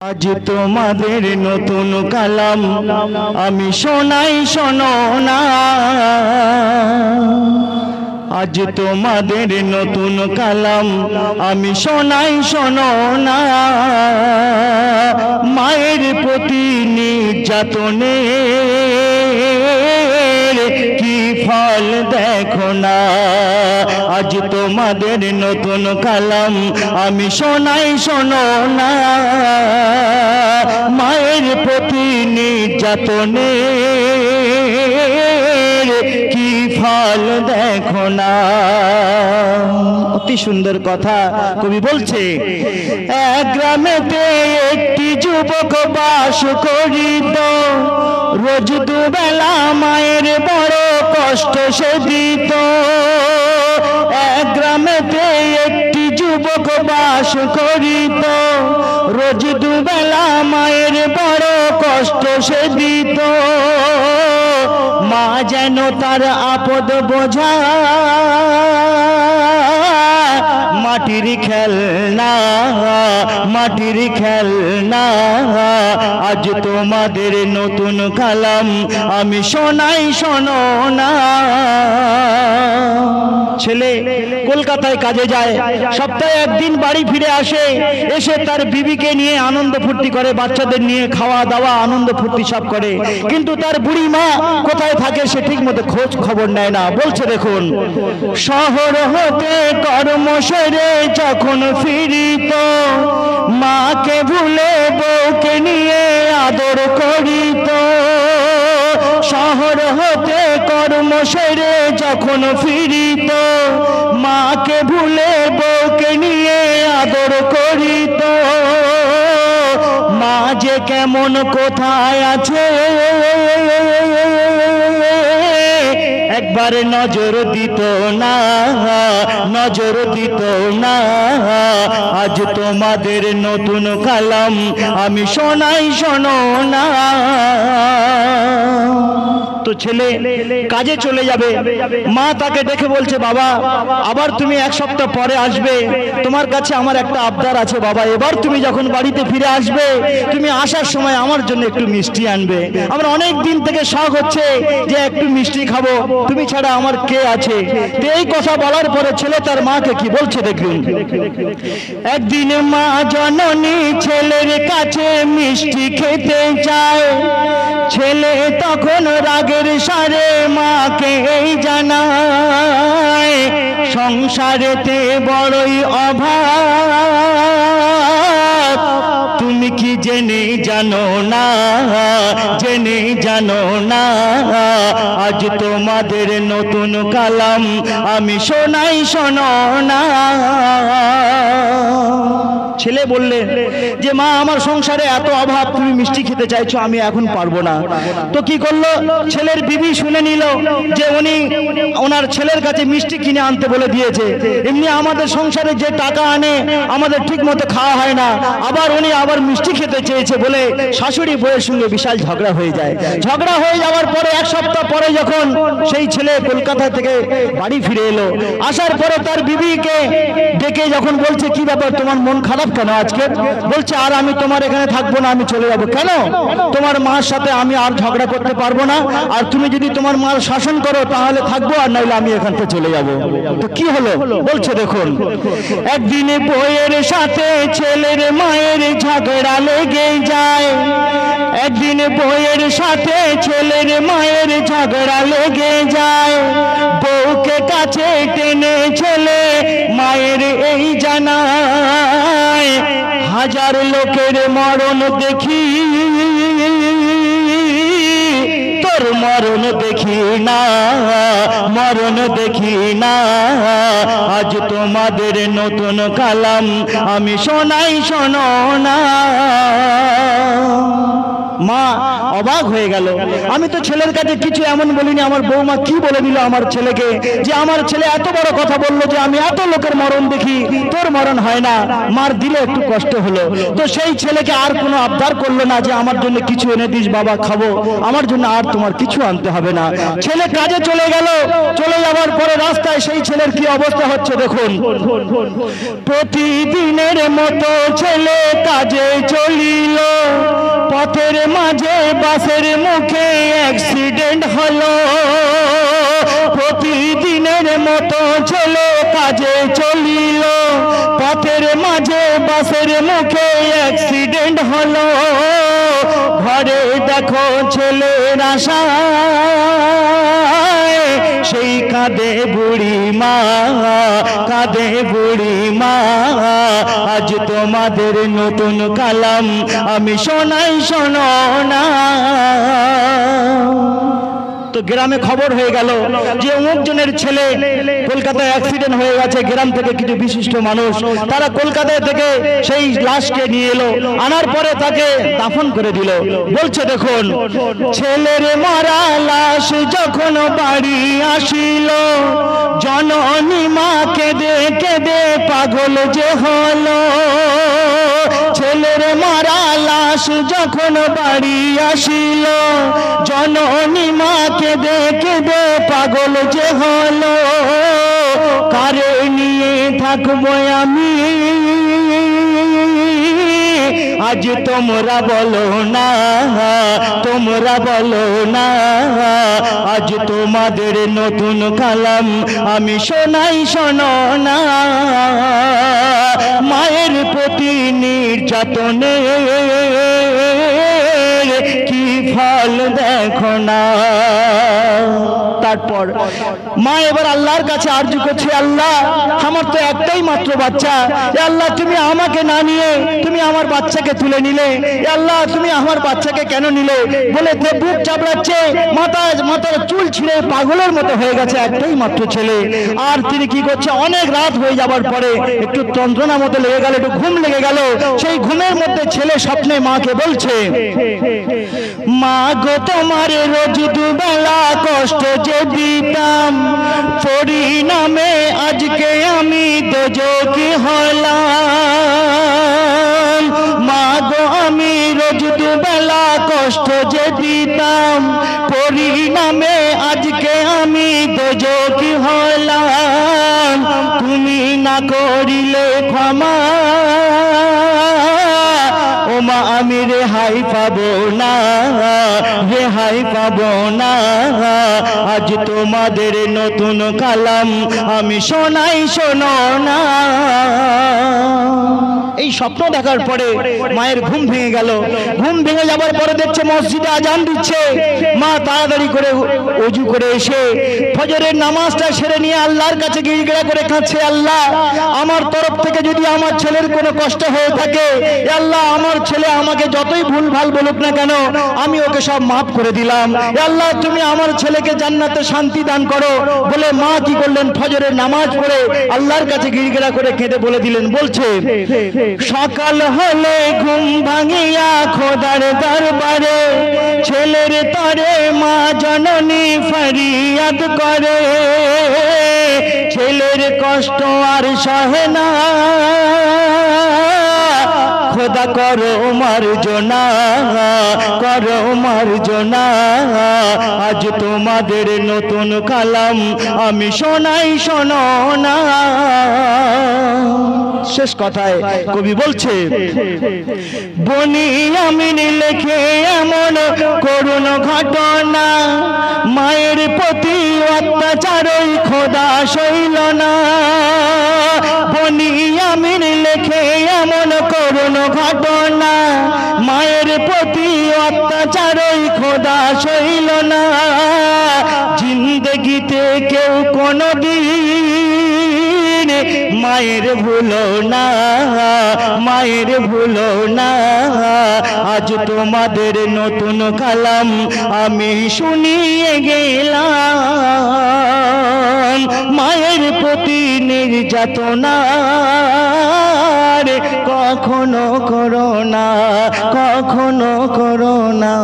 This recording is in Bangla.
আজ তোমাদের নতুন কালাম, আমি শোনাই শোনো না। আজ তোমাদের নতুন কালাম, আমি শোনাই শোনো না। মায়ের প্রতি নির্যাতনে ফল দেখো না। আজ তোমাদের নতুন কালাম আমি শোনাই শোনো না। মায়ের প্রতি নির্যাতনে কি ফল দেখো না? অতি সুন্দর কথা কবি বলছে, এক গ্রামেতে একটি যুবক বাস করিত। রোজ দুবেলা মায়ের বড় কষ্ট সে দিত। এক গ্রামেতে একটি যুবক বাস করিত। রোজ দুবেলা মায়ের বড় কষ্ট সে দিত। মা যেন তার আপদ বোঝা মাটির খেলনা মাটির খেলনা। আজ তোমাদের নতুন কালাম, আমি শোনাই শোনো না। ছেলে কলকাতায় কাজে যায়, সপ্তাহে একদিন বাড়ি ফিরে আসে, এসে তার বিবিকে নিয়ে আনন্দ ফুর্তি করে, বাচ্চাদের নিয়ে খাওয়া দাওয়া, আনন্দ ফুর্তি সব করে। কিন্তু তার বুড়ি মা কোথায় থাকে সে ঠিক মতো খোঁজ খবর নেয় না। বলছে, দেখুন, শহর হতে কর্ম সেরে যখন ফিরিত, মাকে ভুলে বউকে নিয়ে আদর করিত। শহর হতে কর্ম সেরে যখন ফিরিত, মাকে ভুলে বউকে নিয়ে আদর করিত। মা যে কেমন কোথায় আছে একবার নজর দিত না, নজর দিত না। আজ তোমাদের নতুন কালাম আমি শোনাই শোনো না। তো ছেলে, কাজে চলে যাবে। মা তাকে বলছে, বাবা, আবার তুমি এক সপ্তাহ পরে আসবে। তোমার কাছে আমার একটা আবদার আছে, বাবা। এবার তুমি যখন বাড়িতে ফিরে আসবে, তুমি আসার সময় আমার জন্য একটু মিষ্টি আনবে। আমার অনেক দিন থেকে শখ হচ্ছে যে একটু মিষ্টি খাব। তুমি ছাড়া আমার কে আছে? এই কথা বলার পরে ছেলে তার মাকে কি বলছে দেখুন। একদিন মা জননী ছেলের কাছে মিষ্টি খেতে চায় ছেলে তখন রাগের সারে মাকে এই জানায়, সংসারেতে বড়ই অভাব। তুমি কি জেনে জানো না? জেনে জানো না? আজ তোমাদের নতুন কালাম আমি শোনাই শোনো না। ছেলে বললে, যে মা, আমার সংসারে এত অভাব, তুমি মিষ্টি খেতে চাইছো, আমি এখন পারব না। তো কি করল? ছেলের বিবি শুনে নিল যে উনি ওনার ছেলের কাছে মিষ্টি কিনে আনতে বলে দিয়েছে। এমনি আমাদের সংসারে যে টাকা আনে, আমাদের ঠিক মতো খাওয়া হয় না। আবার উনি আবার মিষ্টি খেতে চেয়েছে বলে শাশুড়ি বউয়ের সঙ্গে বিশাল ঝগড়া হয়ে যায়। ঝগড়া হয়ে যাওয়ার পরে এক সপ্তাহ পরে যখন সেই ছেলে কলকাতা থেকে বাড়ি ফিরে এলো, আসার পরে তার বিবিকে ডেকে যখন বলছে, কি ব্যাপার, তোমার মন খারাপ কেন আজকে? বলছে, আর আমি তোমার এখানে থাকব না, আমি চলে যাব। কেন? তোমার মার সাথে আমি আর ঝগড়া করতে পারব না। আর তুমি যদি তোমার মার শাসন করো, তাহলে থাকব, আর নাইলে আমি এখান থেকে চলে যাব। তো কি হলো? বলছে, দেখুন, একদিনে বইয়ের সাথে ছেলের মায়ের ঝগড়া লেগে যায়। একদিন বইয়ের সাথে ছেলের মায়ের ঝগড়া লেগে যায়। বউকে কাছে টেনে ছেলে মায়ের এই জানায়। হাজার লোকের মরণ দেখি তোর মরণ দেখি না, মরণ দেখি না। আজ তোমাদের নতুন কালাম আমি শোনাই শোনো না। মা অবাক হয়ে গেল। আমি তো ছেলের কাছে কিছু এমন বলিনি, আমার বৌমা কি বলে দিল আমার ছেলেকে? যে আমার ছেলে এত বড় কথা বলল যে আমি এত লোকের মরণ দেখি, তোর মরণ হয় না, মার দিলে একটু কষ্ট হলো। তো সেই ছেলেকে আর কোনো আবদার করল না যে আমার জন্য কিছু এনে দিস, বাবা, খাব। আমার জন্য আর তোমার কিছু আনতে হবে না। ছেলে কাজে চলে গেল, চলে যাওয়ার পরে রাস্তায় সেই ছেলের কি অবস্থা হচ্ছে দেখুন। প্রতিদিনের মতো ছেলে কাজে চলিল মাঝে, বাসের মুখে অ্যাক্সিডেন্ট হলো। প্রতিদিনের মতো ছেলে কাজে চলিল। পথের মাঝে, বাসের মুখে অ্যাক্সিডেন্ট হলো। ঘরে দেখো ছেলের আশা। সেই কাঁদে বুড়ি মা, কাঁদে বুড়ি মা। আজ তোমাদের নতুন কালাম, আমি শোনাই শোনো না। তো গ্রামে খবর হয়ে গেল যে অমুক জনের ছেলে কলকাতায় অ্যাক্সিডেন্ট হয়ে গেছে, গ্রাম থেকে কিছু বিশিষ্ট মানুষ। তারা কলকাতায় থেকে সেই লাশকে নিয়ে এলো, আনার পরে তাকে দাফন করে দিল। বলছে, দেখুন, ছেলের মারা লাশ যখন বাড়ি আসিল, জননী মা কেঁদে কেঁদে পাগল যে হলো। ছেলের মারা লাশ যখন বাড়ি আসিল, জননী মাকে কেঁদে পাগল যে হলো। কারে নিয়ে থাকব আমি? আজ তোমরা বলো না, তোমরা বলো না, আজ তোমাদের নতুন কালাম আমি শোনাই শোনো না। মায়ের প্রতি নির্যাতনে কি ফল দেখো না? তারপর মা এবার আল্লাহর কাছে আর্য করছে, আল্লাহ, আমার তো একটাই মাত্র বাচ্চা। আল্লাহ, তুমি আমাকে না নিয়ে তুমি আমার বাচ্চাকে তুলে নিলে? আল্লাহ, তুমি আমার বাচ্চাকে কেন নিলে? বলে তে বুক চাপড়াচ্ছে মাথা মাথার চুল ছিঁড়ে পাগলের মতো হয়ে গেছে একটাই মাত্র ছেলে। আর তিনি কি করছে? অনেক রাত হয়ে যাবার পরে একটু যন্ত্রণা মতো লেগে গেল, একটু ঘুম লেগে গেল। সেই ঘুমের মধ্যে ছেলে স্বপ্নে মাকে বলছে, মা গো, তোমার রোজ দুবেলা কষ্ট যে পরিণামে আজকে আমি দোজকি হলাম। মা গো আমি রোজ দুবেলা কষ্ট যে দিতাম। পরিণামে আজকে আমি দোজকি হলাম। তুমি না করিলে ক্ষমা। ও মা আমি রেহাই পাবো না, রেহাই পাবো না। আজ তোমাদের নতুন কালাম আমি শোনাই শোনো না। এই স্বপ্ন দেখার পরে মায়ের ঘুম ভেঙে গেল। ঘুম ভেঙে যাবার পরে দেখছে মসজিদে আজান দিচ্ছে। মা তাড়াতাড়ি করে অজু করে এসে ফজরের নামাজটা সেরে নিয়ে আল্লাহর কাছে গিড়গিড়া করে কাঁদছে, আল্লাহ, আমার তরফ থেকে যদি আমার ছেলের কোনো কষ্ট হয়ে থাকে আল্লাহ, আমার ছেলে আমাকে যতই ভুল ভালো বলুক না কেন, আমি ওকে সব মাফ করে দিলাম। আল্লাহ, তুমি আমার ছেলেকে জান্নাতে শান্তি দান করো। বলে মা কি করলেন? ফজরের নামাজ পড়ে আল্লাহর কাছে গিড়গিড়া করে কেঁদে বলে দিলেন, বলছে, সকাল হলে ঘুম ভাঙিয়া খোদার দরবারে, ছেলের তরে মা জননী ফরিয়াদ করে। ছেলের কষ্ট আর সহে না। খোদা করো মার্জনা করো মার্জনা আজ তোমাদের নতুন কালাম আমি শোনাই, শোনো না। শেষ কথায় কবি বলছে, বনি আমিন লেখে এমন করুণ ঘটনা, মায়ের প্রতি অত্যাচারই খোদা সইল না। বনি আমিন লেখে এমন করুণ ঘটনা মায়ের প্রতি অত্যাচারই খোদা সইল না। জিন্দগিতে কেউ কোনো দিন মায়ের ভুলো না, মায়ের ভুলো না। আজ তোমাদের নতুন কালাম আমি শুনিয়ে গেলাম। মায়ের প্রতি নির্যাতনা কখনো করো না, কখনো করো না।